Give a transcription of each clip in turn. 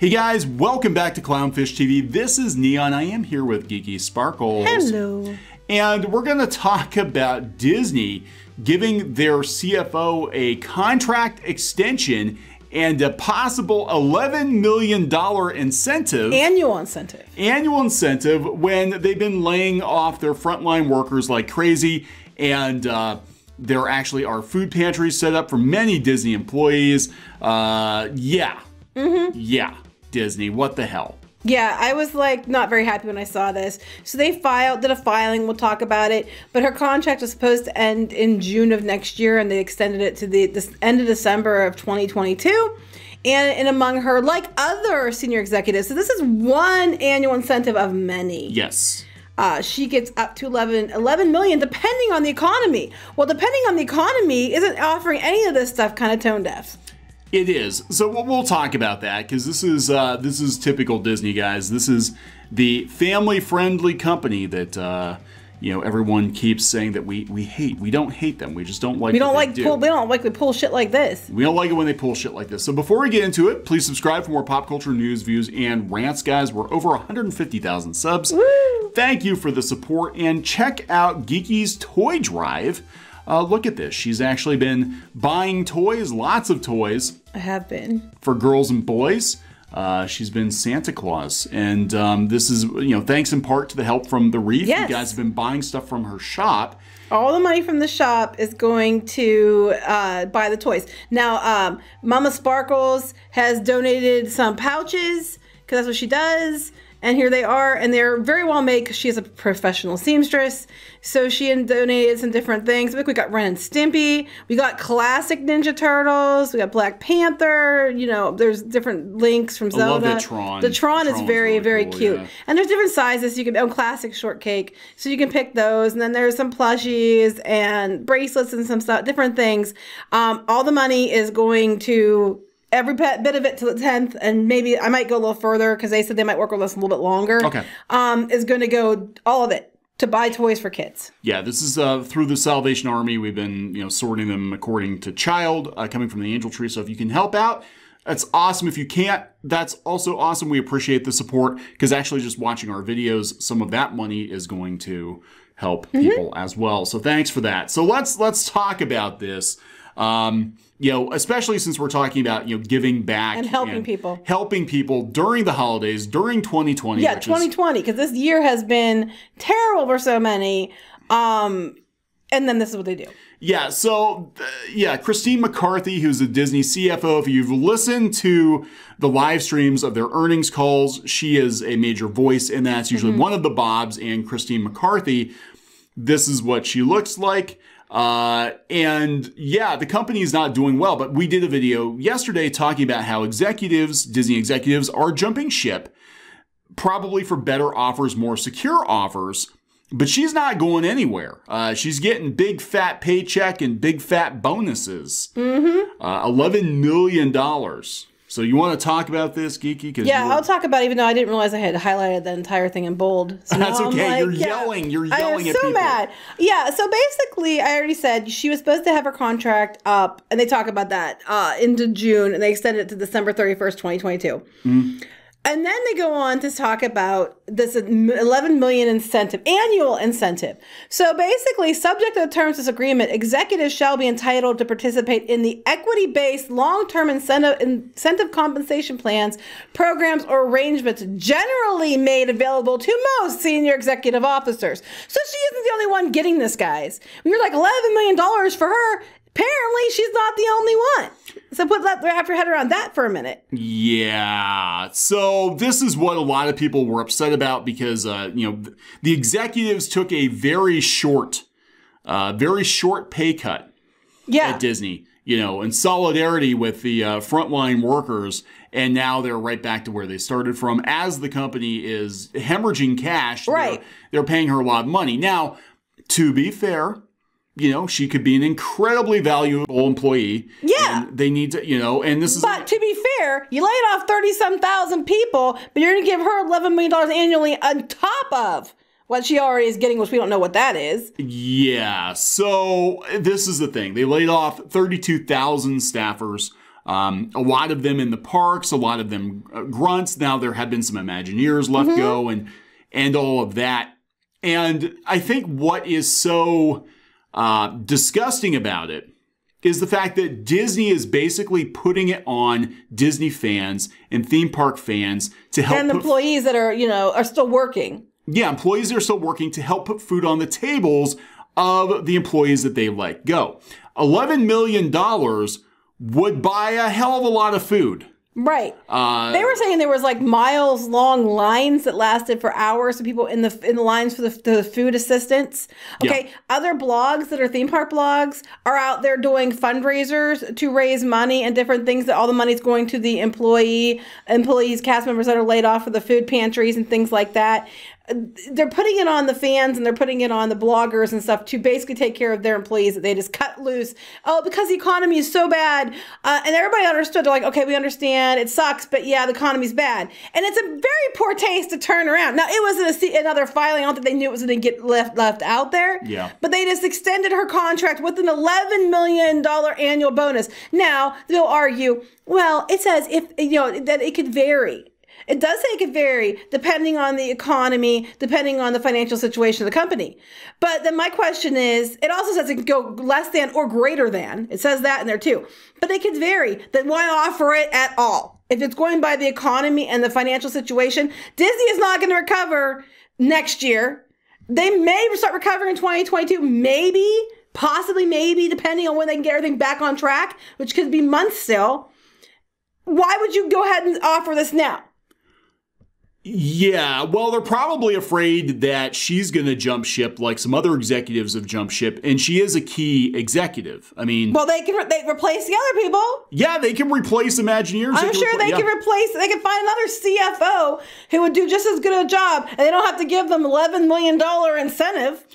Hey guys, welcome back to Clownfish TV. This is Kneon. I am here with Geeky Sparkles. Hello. And we're going to talk about Disney giving their CFO a contract extension and a possible $11 million incentive. Annual incentive. Annual incentive when they've been laying off their frontline workers like crazy. And uh, there actually are food pantries set up for many Disney employees. Uh, yeah. Mm-hmm. Yeah. Disney, what the hell? Yeah, I was like not very happy when I saw this. So they filed, did a filing. We'll talk about it. But her contract was supposed to end in June of next year, and they extended it to the this end of December of 2022. And, and among her, like other senior executives, so this is one annual incentive of many. Yes. Uh, she gets up to 11, 11 million depending on the economy. Well, depending on the economy, isn't offering any of this stuff kind of tone deaf. It is. So we'll, talk about that because this is uh, this is typical Disney, guys. This is the family-friendly company that uh, you know everyone keeps saying that we we hate. We don't hate them. We just don't like. We don't like do. pull. We don't like they pull shit like this. We don't like it when they pull shit like this. So before we get into it, please subscribe for more pop culture news, views, and rants, guys. We're over 150,000 subs. Woo! Thank you for the support and check out Geeky's Toy Drive. Uh, look at this. She's actually been buying toys, lots of toys. I have been. For girls and boys. Uh, she's been Santa Claus. And um, this is, you know, thanks in part to the help from the Reef. Yes. You guys have been buying stuff from her shop. All the money from the shop is going to uh, buy the toys. Now, um, Mama Sparkles has donated some pouches because that's what she does. And here they are, and they're very well made because she is a professional seamstress. So she donated some different things. Look, we got Ren and Stimpy. We got classic Ninja Turtles. We got Black Panther. You know, there's different links from Zelda. I love that Tron. The Tron The is very, really very cool, cute. yeah. And there's different sizes. You can oh, classic shortcake. So you can pick those. And then there's some plushies and bracelets and some stuff, different things. Um, all the money is going to every bit bit of it to the 10th and maybe i might go a little further because they said they might work with us a little bit longer Okay. um is going to go all of it to buy toys for kids Yeah, this is uh, through the Salvation Army. We've been, you know, sorting them according to child, uh, coming from the Angel Tree. So if you can help out, that's awesome. If you can't, that's also awesome. We appreciate the support because actually just watching our videos, some of that money is going to help Mm-hmm. people as well. So thanks for that. So let's let's talk about this. Um, you know, especially since we're talking about you know giving back And helping people. helping people during the holidays, during 2020. yeah 2020 because this year has been terrible for so many um and then this is what they do Yeah, so uh, yeah, Christine McCarthy, who's the Disney CFO, if you've listened to the live streams of their earnings calls, she is a major voice in that. It's usually one of the Bobs and Christine McCarthy. This is what she looks like. Uh, and yeah, the company is not doing well, but we did a video yesterday talking about how executives, Disney executives, are jumping ship, probably for better offers, more secure offers. But she's not going anywhere. Uh, she's getting big fat paycheck and big fat bonuses. Mm-hmm. Uh, Eleven million dollars. So you want to talk about this, geeky? Cause yeah i'll talk about it even though i didn't realize i had highlighted the entire thing in bold so That's okay. like, You're yeah. yelling. You're yelling. I yelling am so people. mad yeah so basically i already said she was supposed to have her contract up and they talk about that uh, into june and they extended it to december 31st 2022 And then they go on to talk about this 11 million incentive, annual incentive. So basically, subject to the terms of this agreement, executives shall be entitled to participate in the equity-based long-term incentive incentive compensation plans, programs, or arrangements generally made available to most senior executive officers. So she isn't the only one getting this, guys. You're like 11 million dollars for her. Apparently, she's not the only one. So put that wrap your head around that for a minute. Yeah. So this is what a lot of people were upset about because uh, you know the executives took a very short, uh, very short pay cut Yeah. at Disney. You know, in solidarity with the uh, frontline workers, and now they're right back to where they started from. As the company is hemorrhaging cash, they're- Right. They're, paying her a lot of money. Now, to be fair, you know, she could be an incredibly valuable employee. Yeah. and they need to, you know, and this is But to be fair, you laid off 30 some thousand people, but you're going to give her $11 million annually on top of what she already is getting, which we don't know what that is. Yeah. So this is the thing. They laid off 32,000 staffers. Um, a lot of them in the parks, a lot of them uh, grunts. Now there have been some Imagineers let go, and and all of that. And I think what is so uh, disgusting about it is the fact that Disney is basically putting it on Disney fans and theme park fans to help And employees that are, you know, are still working. yeah, employees are still working to help put food on the tables of the employees that they let go. $11 million would buy a hell of a lot of food. Right. Uh, They were saying there was like miles long lines that lasted for hours. of people in the in the lines for the, the food assistance. Okay, other blogs that are theme park blogs are out there doing fundraisers to raise money and different things. That all the money's going to the employee employees, cast members that are laid off for the food pantries and things like that. They're putting it on the fans and they're putting it on the bloggers and stuff to basically take care of their employees that they just cut loose. Oh, because the economy is so bad, uh, and everybody understood. They're like, okay, we understand it sucks, but yeah, the economy's bad, and it's a very poor taste to turn around. Now, it wasn't a, another filing. I don't think they knew it was going to get left left out there. Yeah. But they just extended her contract with an eleven million dollar annual bonus. Now they'll argue, well, it says if you know that it could vary. It does say it could vary depending on the economy, depending on the financial situation of the company. But then my question is, it also says it can go less than or greater than. It says that in there too. But it could vary. Then why offer it at all? If it's going by the economy and the financial situation, Disney is not going to recover next year. They may start recovering in 2022, maybe, possibly, maybe, depending on when they can get everything back on track, which could be months still. Why would you go ahead and offer this now? Yeah, well, they're probably afraid that she's going to jump ship like some other executives have jumped ship, and she is a key executive. I mean, Well, they can re- they replace the other people. yeah, they can replace Imagineers. I'm sure repla- they yeah. can replace. They can find another CFO who would do just as good a job, and they don't have to give them 11 million dollar incentive.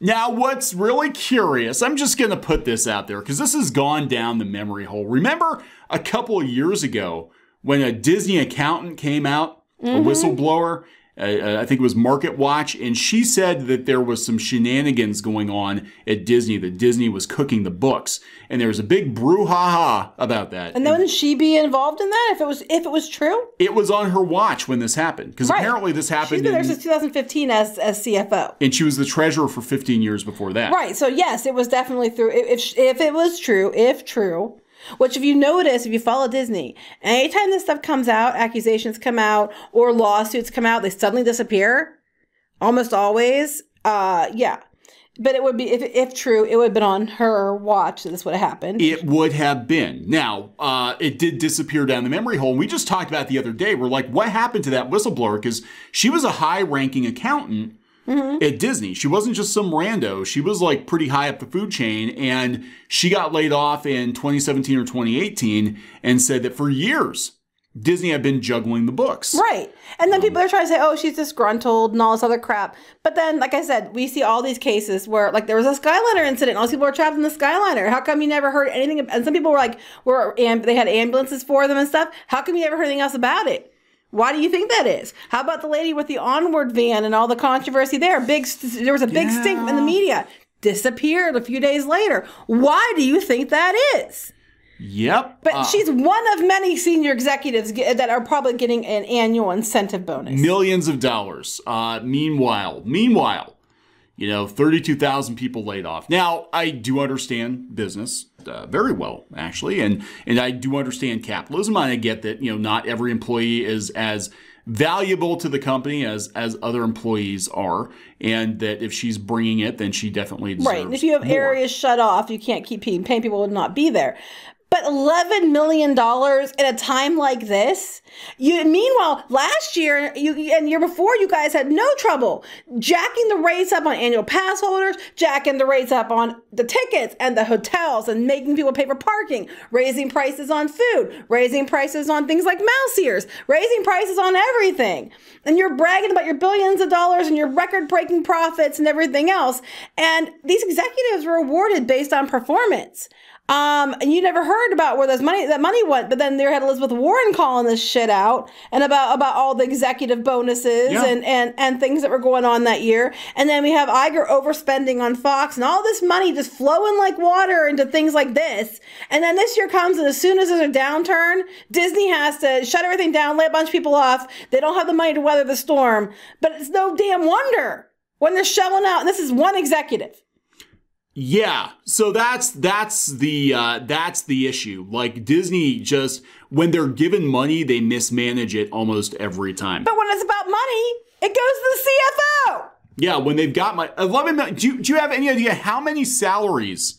Now, what's really curious, I'm just going to put this out there because this has gone down the memory hole. Remember a couple of years ago when a Disney accountant came out, a whistleblower? Uh, I think it was Market Watch, and she said that there was some shenanigans going on at Disney, that Disney was cooking the books. And there was a big brouhaha about that. And then wouldn't she be involved in that if it was if it was true? it was on her watch when this happened because Right. apparently this She's happened been there since 2015 as as CFO. and she was the treasurer for 15 years before that. Right. So yes, it was definitely through. If if it was true, if true, which if you notice, if you follow Disney, anytime this stuff comes out, accusations come out or lawsuits come out, they suddenly disappear. Almost always. Uh, yeah. But it would be if if true, it would have been on her watch that this would have happened. It would have been. Now, uh, it did disappear down the memory hole. And we just talked about the other day. We're like, what happened to that whistleblower? Because she was a high ranking accountant Mm-hmm. at Disney. She wasn't just some rando. She was like pretty high up the food chain. And she got laid off in 2017 or 2018 and said that for years, Disney had been juggling the books. Right. And then um, people are trying to say, oh, she's disgruntled and all this other crap. But then, like I said, we see all these cases where, like, there was a Skyliner incident. And all these people were trapped in the Skyliner. How come you never heard anything? And some people were like, were amb- they had ambulances for them and stuff. How come you never heard anything else about it? Why do you think that is? How about the lady with the onward van and all the controversy there? Big, there was a big stink in the media. Disappeared a few days later. Why do you think that is? Yep. But Uh, she's one of many senior executives ge- that are probably getting an annual incentive bonus. millions of dollars. Uh, meanwhile, meanwhile, you know, 32,000 people laid off. Now, I do understand business uh, very well, actually, and and I do understand capitalism. And I get that you know not every employee is as valuable to the company as as other employees are, and that if she's bringing it, then she definitely deserves Right. And if you have more. areas shut off, you can't keep paying, paying people would not be there. But eleven million dollars at a time like this. You meanwhile, last year you and year before, you guys had no trouble jacking the rates up on annual pass holders, jacking the rates up on the tickets and the hotels, and making people pay for parking, raising prices on food, raising prices on things like mouse ears, raising prices on everything. And you're bragging about your billions of dollars and your record-breaking profits and everything else. And these executives were awarded based on performance. Um, and you never heard about where those money that money went, but then there had Elizabeth Warren calling this shit out and about about all the executive bonuses Yeah. and and and things that were going on that year. And then we have Iger overspending on Fox and all this money just flowing like water into things like this. And then this year comes, and as soon as there's a downturn, Disney has to shut everything down, lay a bunch of people off. They don't have the money to weather the storm. But it's no damn wonder when they're shelling out. And this is one executive. Yeah, so that's that's the uh, that's the issue. Like Disney just when they're given money, they mismanage it almost every time. But when it's about money, it goes to the CFO. Yeah, when they've got my 11 million, do you, do you have any idea how many salaries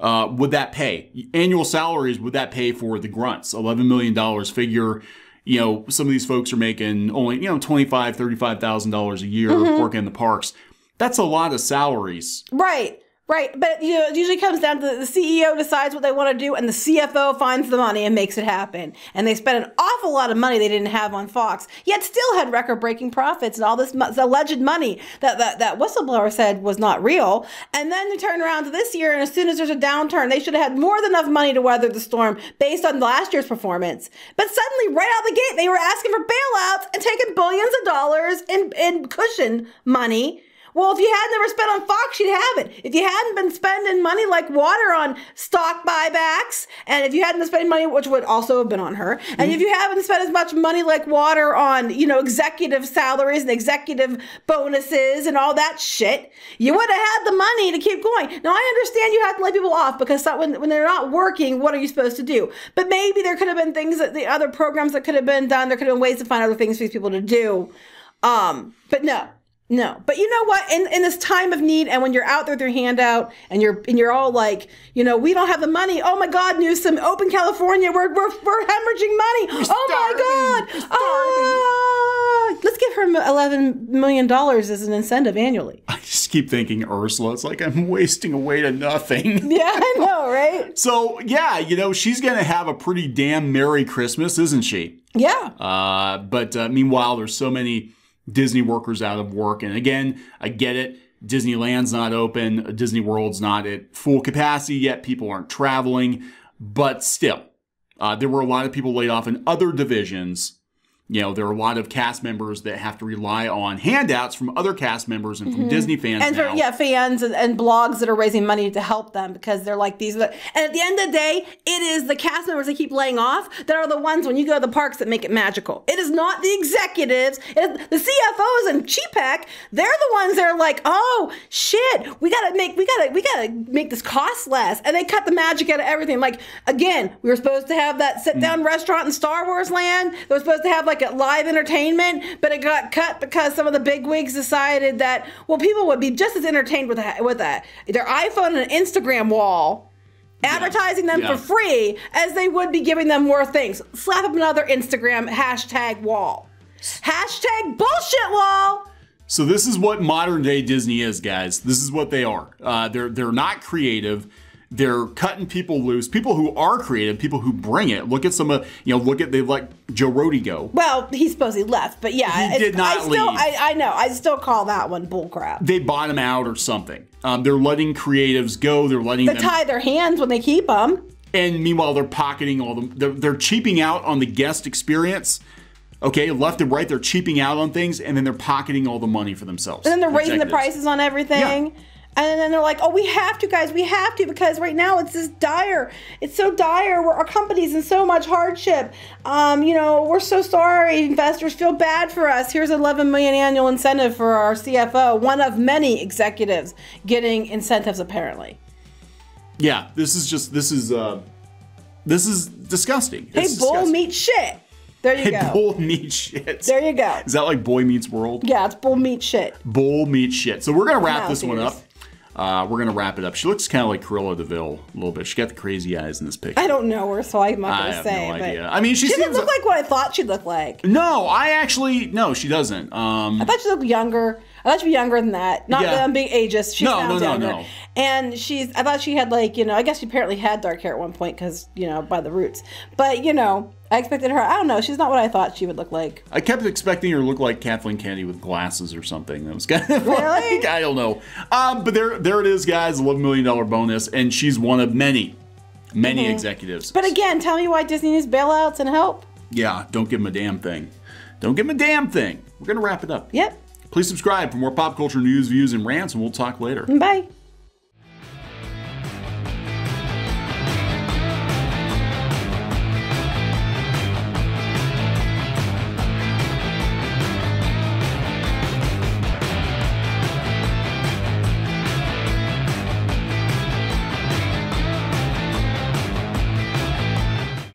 uh, would that pay? Annual salaries would that pay for the grunts? $11 million figure. You know, some of these folks are making only, you know, $25,000, $35,000 a year working in the parks. That's a lot of salaries. Right. Right, but you know, it usually comes down to the CEO decides what they want to do, and the CFO finds the money and makes it happen. And they spent an awful lot of money they didn't have on Fox, yet still had record-breaking profits and all this alleged money that, that that whistleblower said was not real. And then they turn around to this year, and as soon as there's a downturn, they should have had more than enough money to weather the storm based on last year's performance. But suddenly, right out the gate, they were asking for bailouts and taking billions of dollars in in cushion money. Well, if you had never spent on Fox, you'd have it. If you hadn't been spending money like water on stock buybacks, and if you hadn't been spending money, which would also have been on her, and if you haven't spent as much money like water on, you know, executive salaries and executive bonuses and all that shit, you would have had the money to keep going. Now, I understand you have to lay people off because that, when, when they're not working, what are you supposed to do? But maybe there could have been things that the other programs that could have been done. There could have been ways to find other things for these people to do. Um, but no, no, but you know what? In in this time of need, and when you're out there with your hand out, and you're and you're all like, you know, we don't have the money. Oh my God, Newsom, open California, we're we're, we're hemorrhaging money. oh my. God, ah, let's give her eleven million dollars as an incentive annually. I just keep thinking Ursula. It's like I'm wasting away to nothing. Yeah, I know, right? So yeah, you know she's gonna have a pretty damn merry Christmas, isn't she? Yeah, Uh, but uh, meanwhile, there's so many Disney workers out of work, and again, I get it. Disneyland's not open. Disney World's not at full capacity yet. People aren't traveling, but still, uh, there were a lot of people laid off in other divisions. You know, there are a lot of cast members that have to rely on handouts from other cast members and from mm-hmm. Disney fans and for yeah, fans and, and blogs that are raising money to help them because they're like these. Are the, and at the end of the day, it is the cast members they keep laying off that are the ones when you go to the parks that make it magical. It is not the executives. It is the CFOs and Chapek. They're the ones that are like, oh shit, we gotta make we gotta we gotta make this cost less, and they cut the magic out of everything. Like again, we were supposed to have that sit mm. down restaurant in Star Wars Land. They were supposed to have like a live entertainment, but it got cut because some of the big wigs decided that well, people would be just as entertained with a, with a their iPhone and an Instagram wall. Advertising them Yeah. for free as they would be giving them more things. Slap up another Instagram hashtag wall. Hashtag bullshit wall. So this is what modern day Disney is, guys. This is what they are. Uh, they're they're not creative. They're cutting people loose. People who are creative, people who bring it. Look at some of you know. Look at they let Joe Rohde go. Well, he supposedly left, but yeah, He did not I still, leave. I, I know. I still call that one bullcrap. They bought him out or something. Um, they're letting creatives go. They're letting They them. tie their hands when they keep them. and meanwhile, they're pocketing all the. They're, they're cheaping out on the guest experience. Okay, left and right, they're cheaping out on things, and then they're pocketing all the money for themselves. And then they're raising the prices on everything. And then they're like, oh, we have to, guys, we have to because right now it's just dire. It's so dire. We're, our company's in so much hardship. Um, you know, we're so sorry. Investors feel bad for us. Here's 11 million annual incentive for our CFO, one of many executives getting incentives apparently. Yeah, this is just this is uh, this is disgusting. Hey, It's bull disgusting. meat shit. There you Hey, go. bull meat shit. There you go. Is that like Boy Meets World? Yeah, it's bull meat shit. Bull meat shit. So we're gonna wrap this one up. Uh, we're gonna wrap it up. She looks kind of like Cruella de Vil a little bit. She got the crazy eyes in this picture. I don't know her, so I'm not going to have say. no but idea. I mean, she she doesn't look like what I thought she'd look like. No, I actually no, she doesn't. Um, I thought she looked younger. I thought she'd be younger than that. Not yeah. that I'm being ageist. She no, sounds no, no, younger. No. And she's. I thought she had like you know. I guess she apparently had dark hair at one point because you know by the roots. But you know, I expected her. I don't know. She's not what I thought she would look like. I kept expecting her to look like Kathleen Kennedy with glasses or something. That was kind of really? like I don't know. Um, but there, there it is, guys. Eleven million dollar bonus, and she's one of many, many mm -hmm. executives. But again, tell me why Disney needs bailouts and help. Yeah, don't give them a damn thing. Don't give them a damn thing. We're gonna wrap it up. Yep. Please subscribe for more pop culture news, views, and rants, and we'll talk later. Bye.